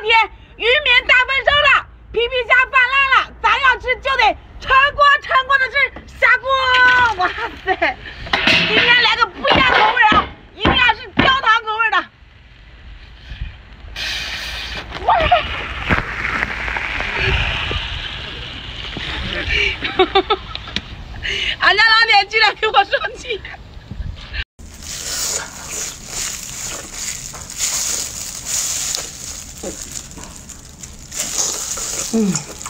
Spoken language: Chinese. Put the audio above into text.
天渔民大丰收了，皮皮虾泛滥了，咱要吃就得成锅成锅的吃虾锅。哇塞，今天来个不一样口味啊，一定要是焦糖口味的。哇！俺家老铁居然给我双击。嗯。